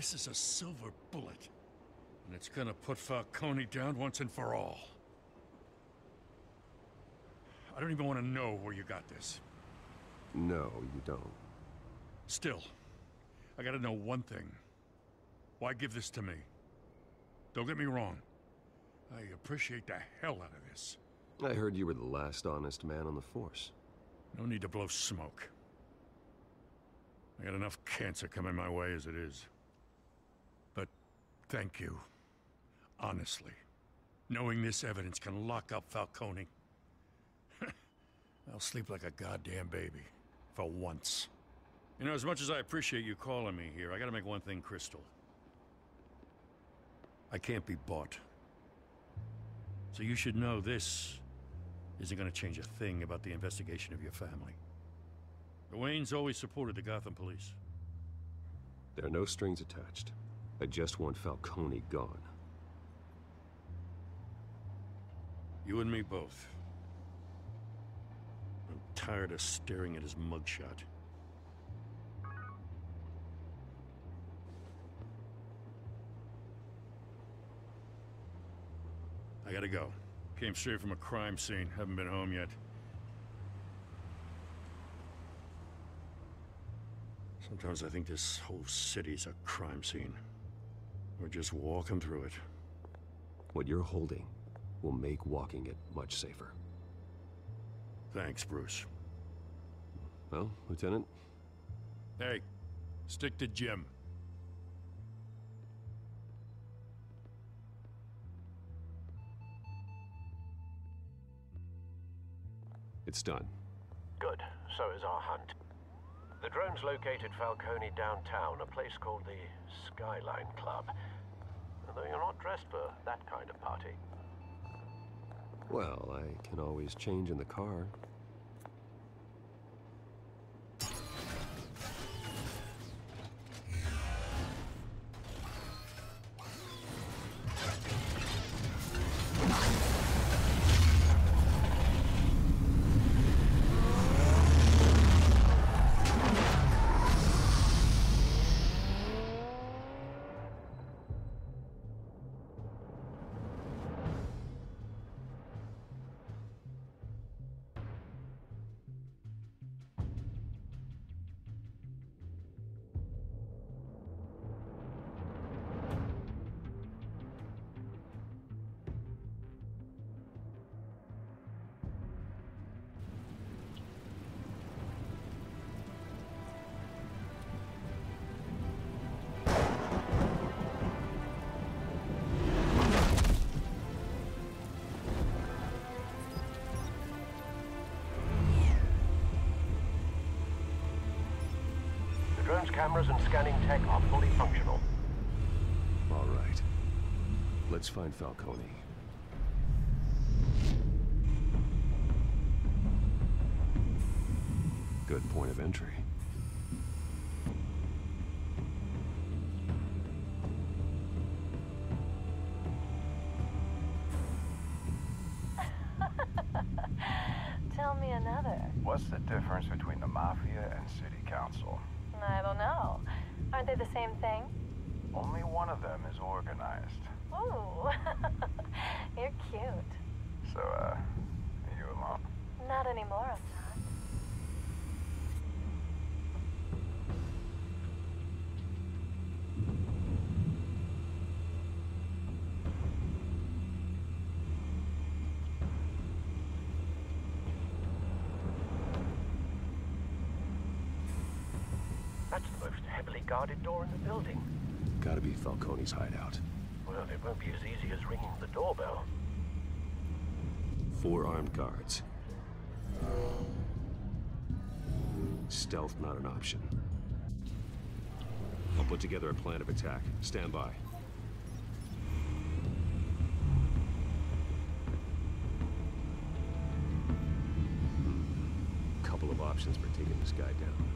this. Is a silver bullet. And it's gonna put Falcone down once and for all. I don't even want to know where you got this. No, you don't. Still, I gotta know one thing. Why give this to me? Don't get me wrong. I appreciate the hell out of this. I heard you were the last honest man on the force. No need to blow smoke. I got enough cancer coming my way as it is. Thank you. Honestly. Knowing this evidence can lock up Falcone. I'll sleep like a goddamn baby. For once. You know, as much as I appreciate you calling me here, I gotta make one thing crystal. I can't be bought. So you should know this isn't gonna change a thing about the investigation of your family. The Waynes always supported the Gotham police. There are no strings attached. I just want Falcone gone. You and me both. I'm tired of staring at his mugshot. I gotta go. Came straight from a crime scene. Haven't been home yet. Sometimes I think this whole city's a crime scene. We're just walking through it. What you're holding will make walking it much safer. Thanks, Bruce. Well, Lieutenant, Hey, stick to Jim. it's done. Good. So is our hunt. The drones located Falcone downtown, a place called the Skyline Club. Though you're not dressed for that kind of party. Well, I can always change in the car. Cameras and scanning tech are fully functional. All right. Let's find Falcone. Good point of entry. Tell me another. What's the difference between the Mafia and City Council? I don't know. Aren't they the same thing? Only one of them is organized. Ooh, you're cute. So, uh, are you alone? Not anymore, I'm not. That's the most heavily guarded door in the building. Gotta be Falcone's hideout. Well, it won't be as easy as ringing the doorbell. Four armed guards. Stealth not an option. I'll put together a plan of attack. Stand by. Hmm. Couple of options for taking this guy down.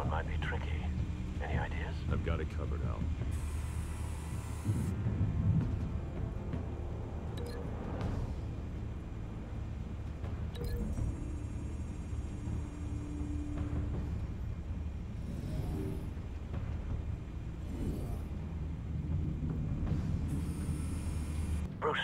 One might be tricky. Any ideas? I've got it covered, Al. Bruce,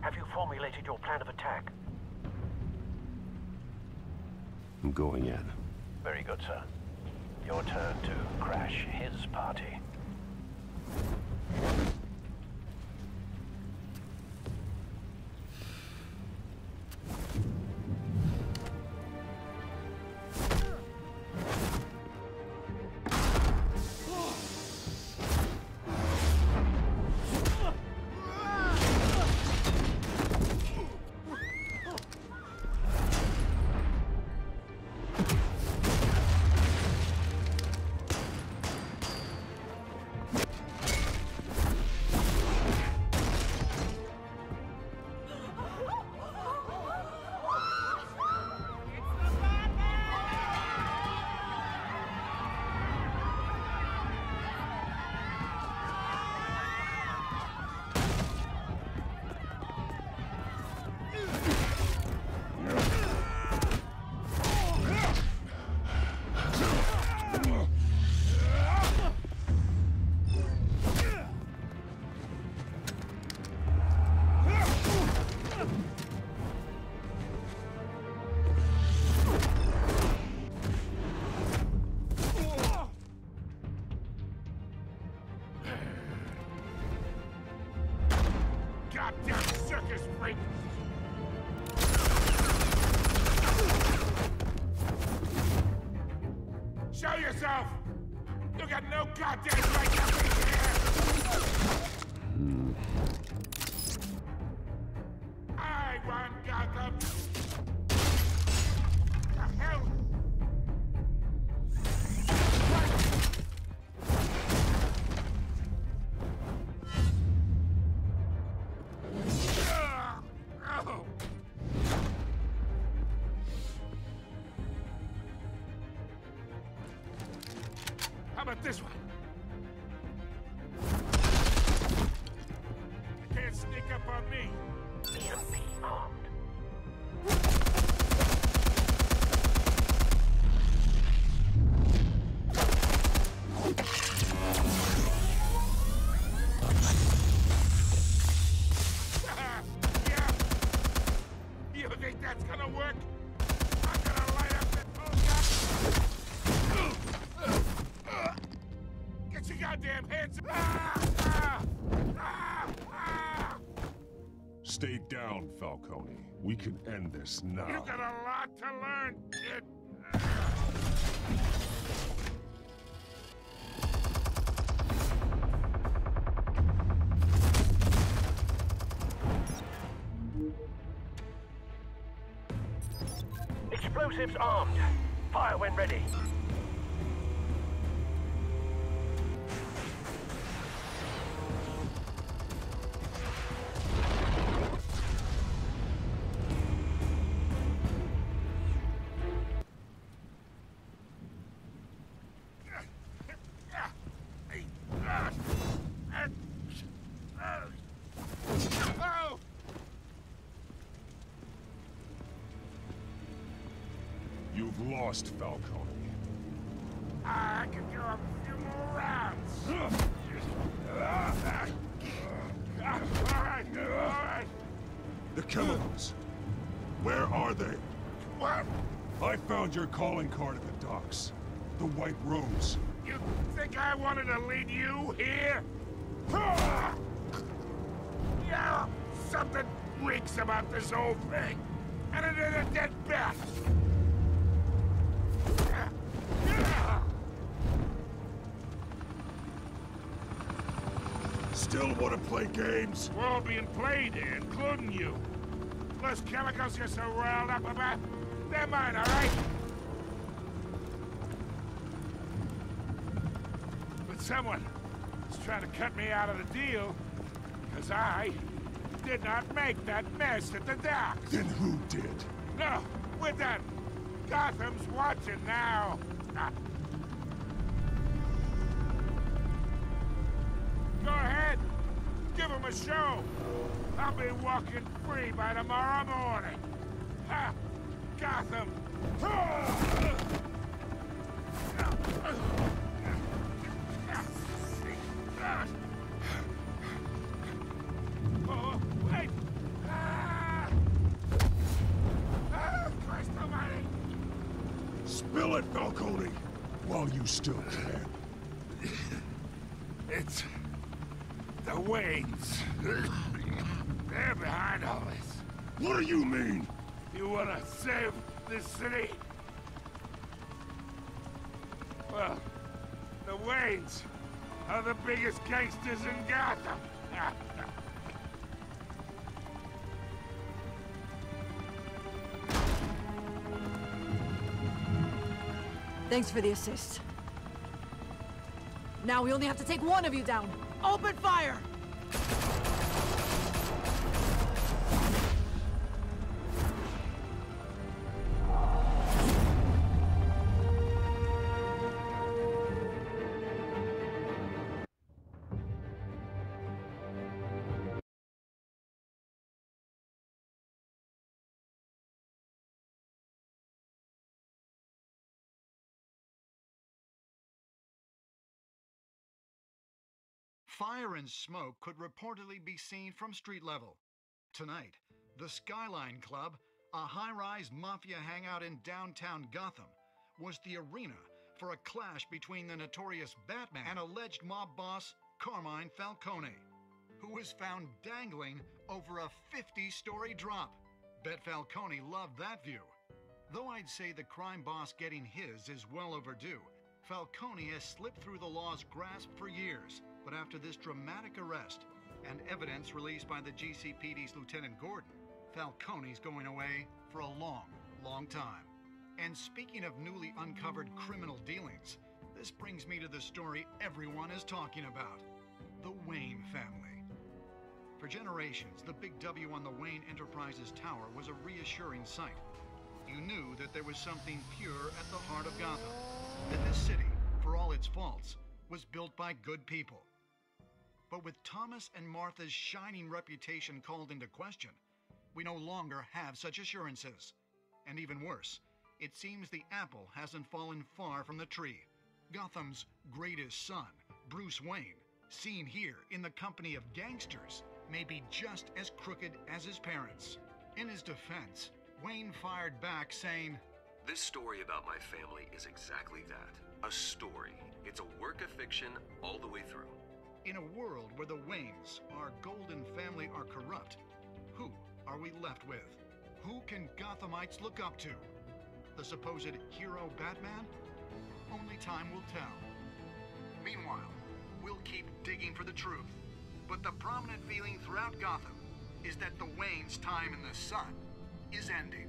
have you formulated your plan of attack? I'm going in. Very good, sir. Your turn to crash his party. Show yourself! You got no goddamn right to be here! I run Gotham! The hell? Oh. Stay down, Falcone. We can end this now. You now. got a lot to learn, kid. Explosives armed. Fire when ready. Lost, Falcone. I can do a few more rounds. All right, all right. The chemicals. Where are they? What? I found your calling card at the docks. The White Rose. You think I wanted to lead you here? Yeah, something reeks about this whole thing. And it is a dead bat. Still want to play games? We're all being played here, including you. Those chemicals you're so riled up about, they're mine, all right? But someone is trying to cut me out of the deal because I did not make that mess at the docks. Then who did? No, we're done. Gotham's watching now. Ah. Go ahead. Give him a show. I'll be walking free by tomorrow morning. Ha! Gotham! Oh, wait! Ah! Ah, Christ almighty! Spill it, Falcone! While you still can. It's... the Waynes. They're behind all this. What do you mean? You wanna save this city? Well, the Waynes are the biggest gangsters in Gotham. Thanks for the assist. Now we only have to take one of you down. Open fire! Fire and smoke could reportedly be seen from street level. Tonight, the Skyline Club, a high rise mafia hangout in downtown Gotham, was the arena for a clash between the notorious Batman and alleged mob boss Carmine Falcone, who was found dangling over a 50 story drop. Bet Falcone loved that view. Though I'd say the crime boss getting his is well overdue, Falcone has slipped through the law's grasp for years. But after this dramatic arrest and evidence released by the GCPD's Lieutenant Gordon, Falcone's going away for a long, long time. And speaking of newly uncovered criminal dealings, this brings me to the story everyone is talking about the Wayne family. For generations, the big W on the Wayne Enterprises Tower was a reassuring sight. You knew that there was something pure at the heart of Gotham. That this city, for all its faults, was built by good people. But with Thomas and Martha's shining reputation called into question, we no longer have such assurances. And even worse, it seems the apple hasn't fallen far from the tree. Gotham's greatest son, Bruce Wayne, seen here in the company of gangsters, may be just as crooked as his parents. In his defense, Wayne fired back saying, This story about my family is exactly that. A story. It's a work of fiction all the way through. In a world where the Waynes, our golden family, are corrupt, who are we left with? Who can Gothamites look up to? The supposed hero Batman? Only time will tell. Meanwhile, we'll keep digging for the truth. But the prominent feeling throughout Gotham is that the Waynes' time in the sun is ending.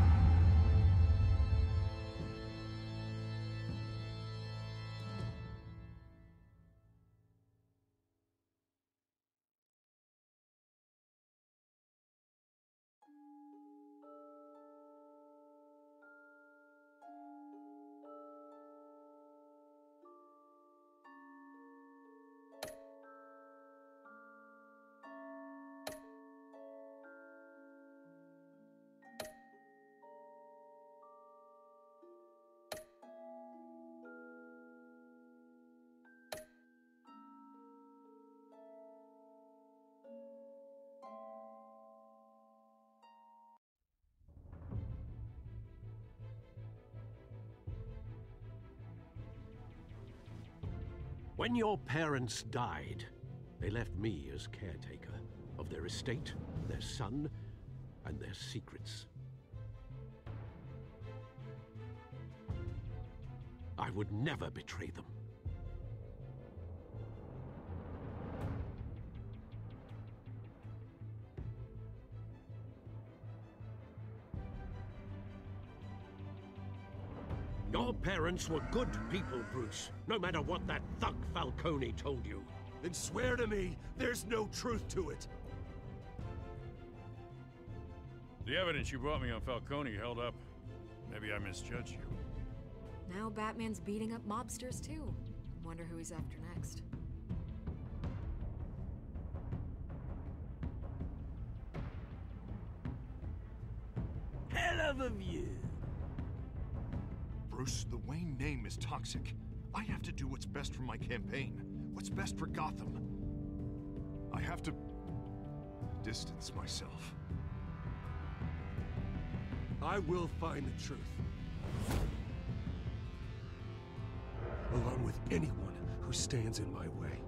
When your parents died, they left me as caretaker. of their estate, their son, and their secrets. I would never betray them. Parents were good people, Bruce. No matter what that thug Falcone told you. Then swear to me there's no truth to it. The evidence you brought me on Falcone held up. Maybe I misjudged you. Now Batman's beating up mobsters too. Wonder who he's after next. Hell of a view. Bruce, the Wayne name is toxic. I have to do what's best for my campaign. What's best for Gotham. I have to distance myself. I will find the truth. Along with anyone who stands in my way.